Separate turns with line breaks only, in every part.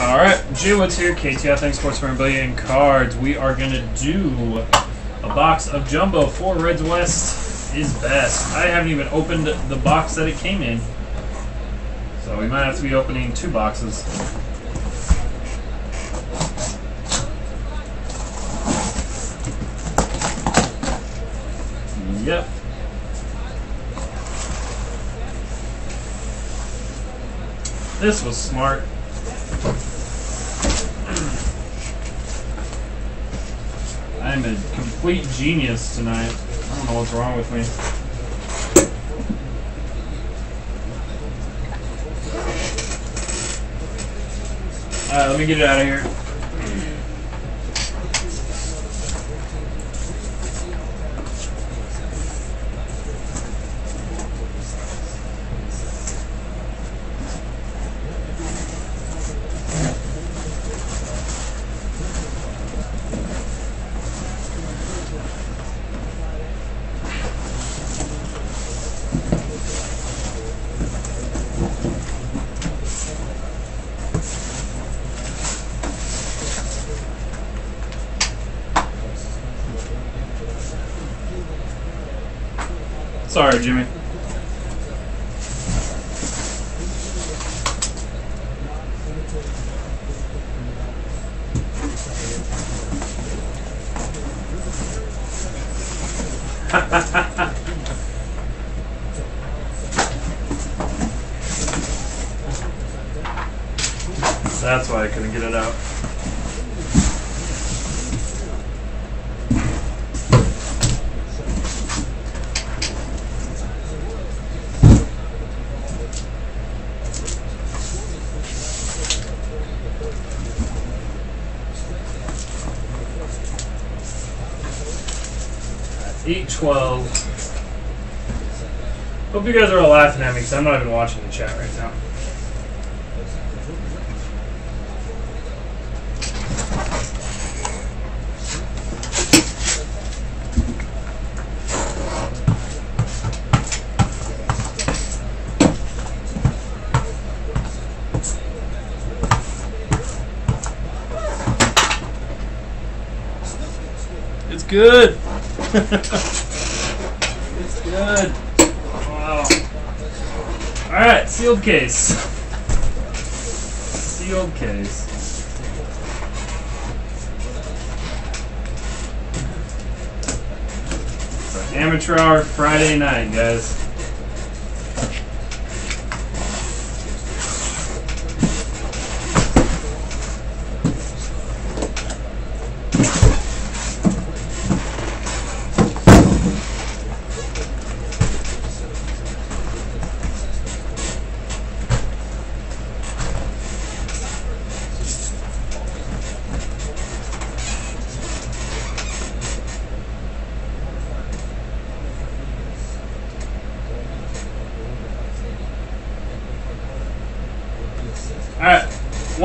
All right, Jay Woods here, KTAuthentics Sports Memorabilia and Cards. We are gonna do a box of Jumbo for Reds West is best. I haven't even opened the box that it came in, so we might have to be opening two boxes. Yep. This was smart. I'm a complete genius tonight. I don't know what's wrong with me. Alright, let me get it out of here. Sorry, Jimmy. That's why I couldn't get it out. Eight twelve. Hope you guys are all laughing at me because I'm not even watching the chat right now. It's good. It's good. Wow. All right, sealed case. Sealed case. Amateur hour Friday night, guys.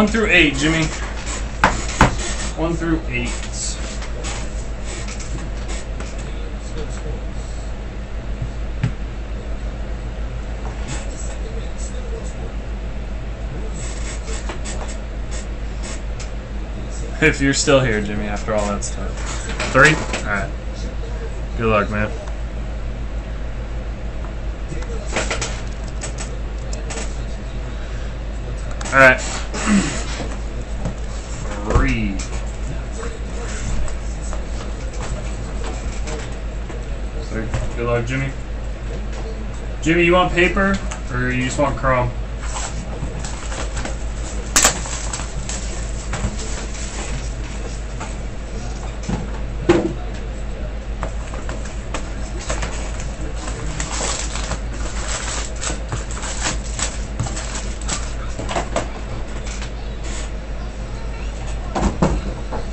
One through eight, Jimmy. One through eight. If you're still here, Jimmy, after all that stuff. Three? Alright. Good luck, man. Alright. Three. Good luck, Jimmy. Jimmy, you want paper? Or you just want chrome?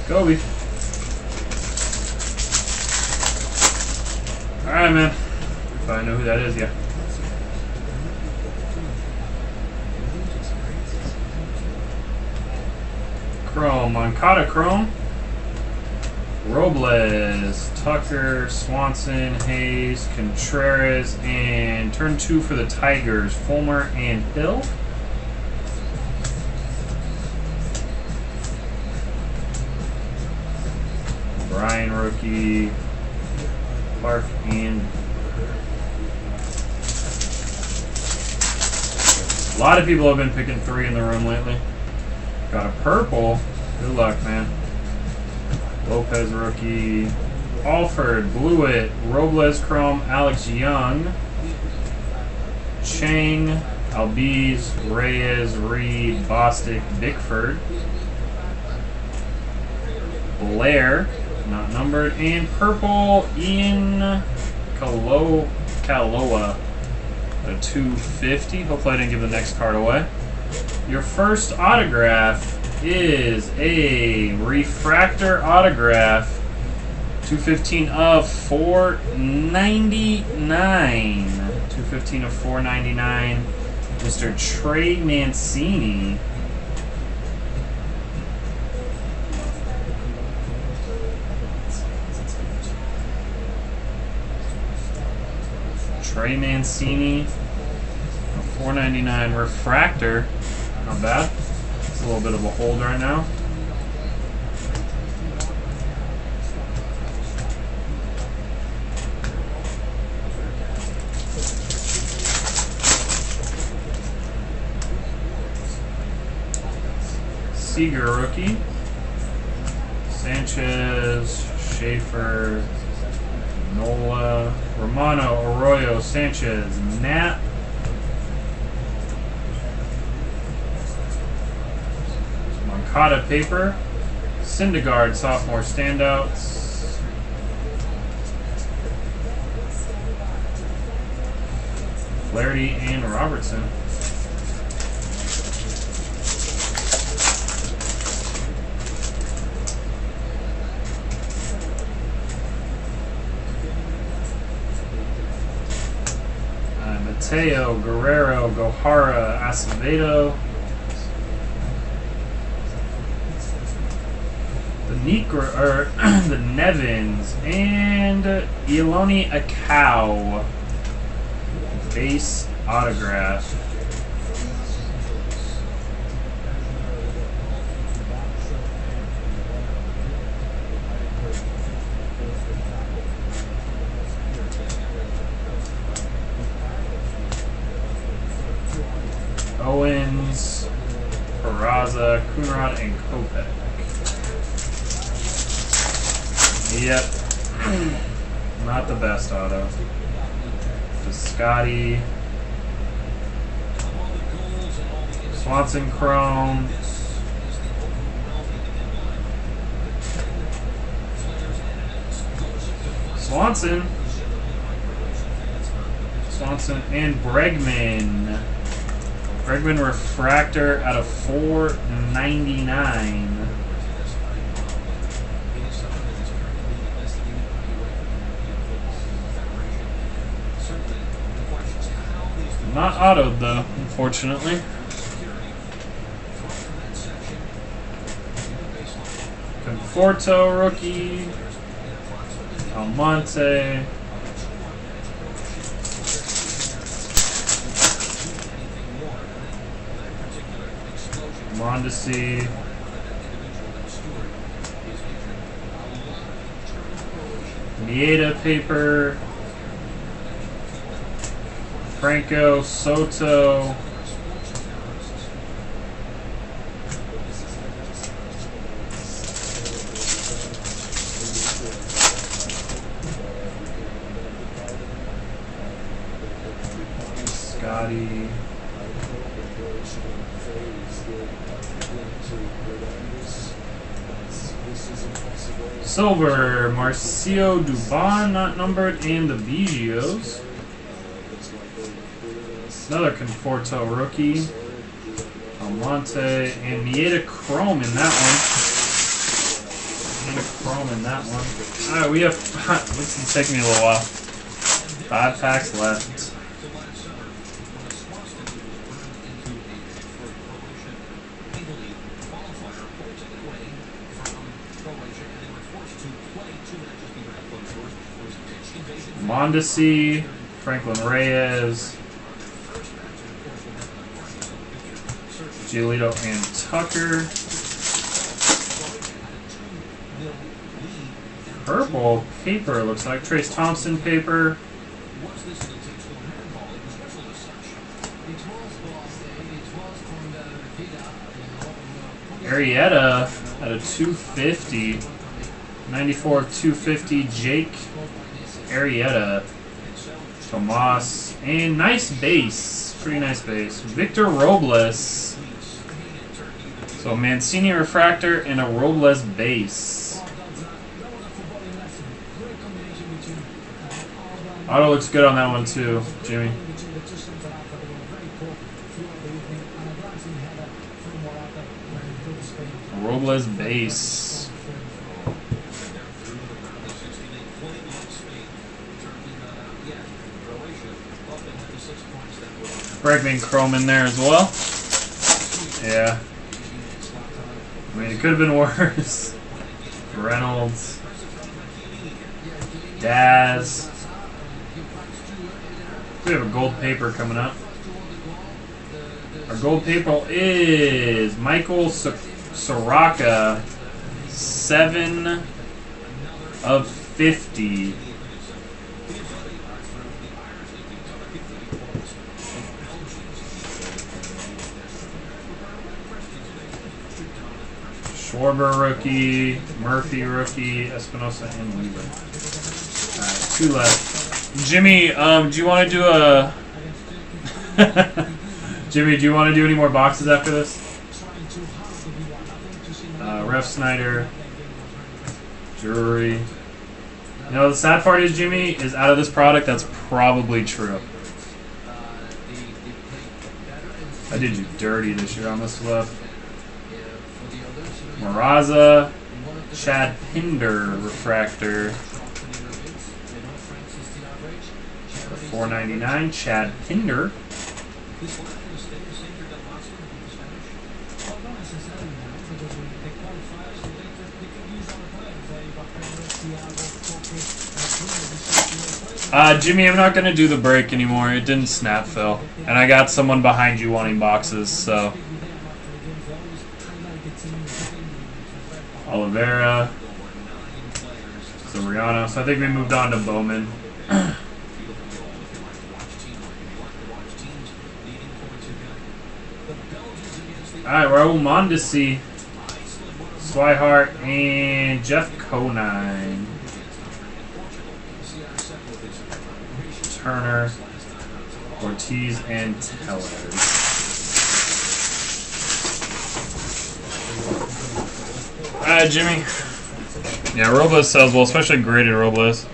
Kobe. Alright, man. If I know who that is, yeah. Chrome. Moncada Chrome. Robles, Tucker, Swanson, Hayes, Contreras, and turn two for the Tigers, Fulmer and Hill. Ryan rookie. Clark and a lot of people have been picking three in the room lately. Got a purple. Good luck, man. Lopez rookie. Alford, Blewett, Robles Chrome, Alex Young, Chang, Albies, Reyes, Reed, Bostic, Bickford, Blair, not numbered, and purple Ian Kalo Kahaloa, a 250. Hopefully, I didn't give the next card away. Your first autograph is a refractor autograph 215 of 499. 215 of 499. Mr. Trey Mancini. Trey Mancini. 499 refractor. Not bad. It's a little bit of a hold right now. Seager rookie. Sanchez, Schaefer, Nola, Romano, Arroyo, Sanchez, Nat. Moncada paper. Syndergaard sophomore standouts. Flaherty and Robertson. Mateo, Guerrero, Gohara, Acevedo. The Negro, or er, the Nevins, and Iloni Akau. Base autograph. Yep. Not the best auto. Scotty. Swanson Chrome. Swanson. Swanson and Bregman. Bregman Refractor out of 499. Not autoed though, unfortunately. Conforto rookie. Almonte. Mondesi. Mieta paper. Franco Soto. Scotty. Silver, Marcio Dubon, not numbered, and the Another Conforto rookie. Almonte and Mieta Chrome in that one. Mieta Chrome in that one. Alright, we have this is taking me a little while. Five packs left. Mondesi, Franklin Reyes, Giolito and Tucker. purple paper, looks like. Trayce Thompson paper. Arrieta at a 250. 94 250. Jake Arrieta. Tomas. And nice base. Pretty nice base. Victor Robles. So Mancini refractor and a Robles base. Auto looks good on that one too, Jimmy. Robles base. Bregman Chrome in there as well. Yeah. Mean, it could have been worse. Reynolds. Daz. We have a gold paper coming up. Our gold paper is Michael Soroka, 7 of 50. Schwarber rookie, Murphy rookie, Espinosa and Weaver. Alright, two left. Jimmy, um, do you want to do a... Jimmy, do you want to do any more boxes after this? Uh, Ref Snyder, Jury. You know, the sad part is, Jimmy, is out of this product, that's probably true. I did you dirty this year on this left. Maraza, Chad Pinder refractor. 499, Chad Pinder. Uh, Jimmy, I'm not going to do the break anymore. It didn't snap, Phil. And I got someone behind you wanting boxes, so... Oliveira. Soriano. So I think we moved on to Bowman. Alright, Raul Mondesi, Swihart, and Jeff Conine. Turner, Ortiz, and Teller. Uh, Jimmy. Yeah, Robles sells well, especially graded Robles.